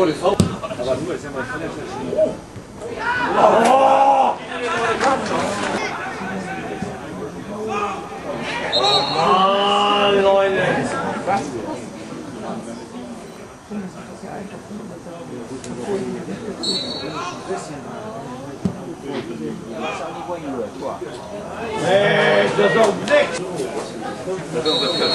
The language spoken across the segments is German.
goles. Aber nur ist ja mal völlig verschieden. Mann, Leute! Was? Hey, das ist doch nichts! Das ist doch das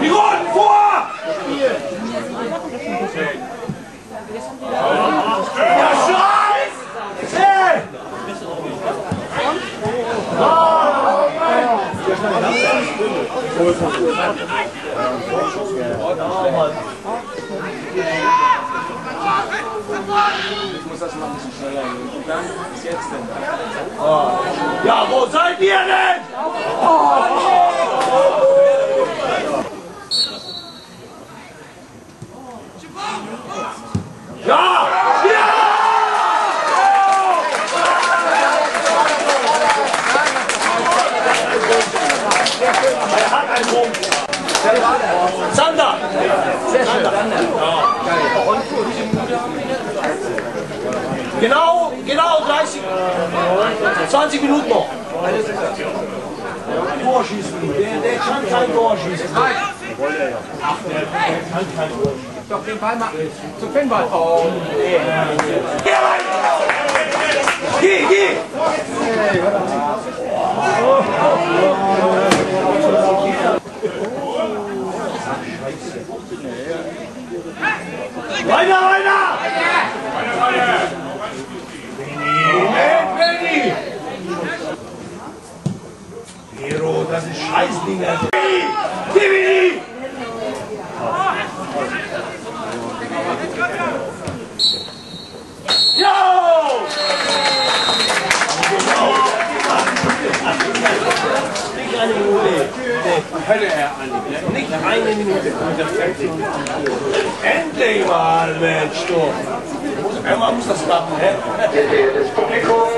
Miron, vor! Ja, Scheiß! Hey! Ich muss das mal ein bisschen schneller gehen. Und dann ist jetzt denn Ja, wo seid ihr denn? Ja! Ja! Er hat einen Punkt. Sander! Genau, genau 30, 20 Minuten noch. Tor schießen. Der, der kann kein Tor schießen. Ach, der, kann kein Tor schießen. Doch den Ball mal zum Pinball. Oh, Geh, geh! Weiter, weiter! Hey, Benny! Hero, das ist Scheißdinger. Nicht eine Minute. Nicht eine Minute. Endlich mal, Mensch, du. Einmal muss das klappen, hä? Verehrtes Publikum,